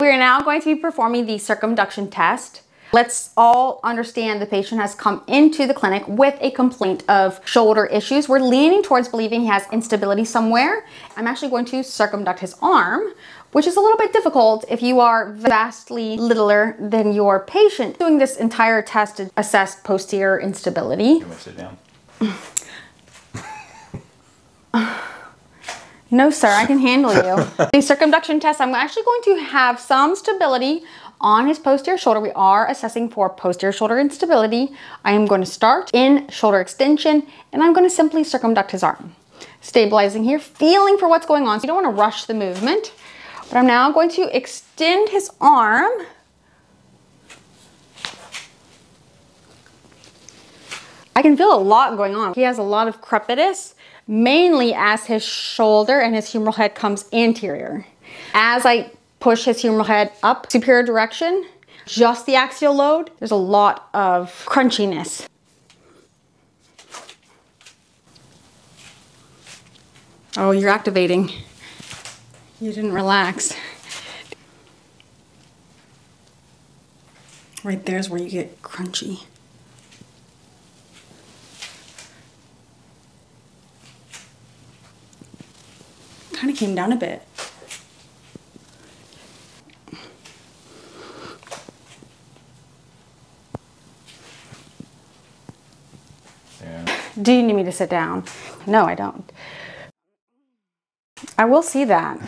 We are now going to be performing the circumduction test. Let's all understand the patient has come into the clinic with a complaint of shoulder issues. We're leaning towards believing he has instability somewhere. I'm actually going to circumduct his arm, which is a little bit difficult if you are vastly littler than your patient. Doing this entire test to assess posterior instability. We sit down? No, sir, I can handle you. the circumduction test, I'm actually going to have some stability on his posterior shoulder. We are assessing for posterior shoulder instability. I am going to start in shoulder extension and I'm going to simply circumduct his arm. Stabilizing here, feeling for what's going on. So you don't want to rush the movement. But I'm now going to extend his arm I can feel a lot going on. He has a lot of crepitus, mainly as his shoulder and his humeral head comes anterior. As I push his humeral head up superior direction, just the axial load, there's a lot of crunchiness. Oh, you're activating. You didn't relax. Right there's where you get crunchy. Kind of came down a bit. Yeah. Do you need me to sit down? No, I don't. I will see that.